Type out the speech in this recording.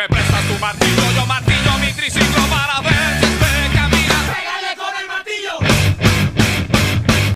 me prestas tu martillo, yo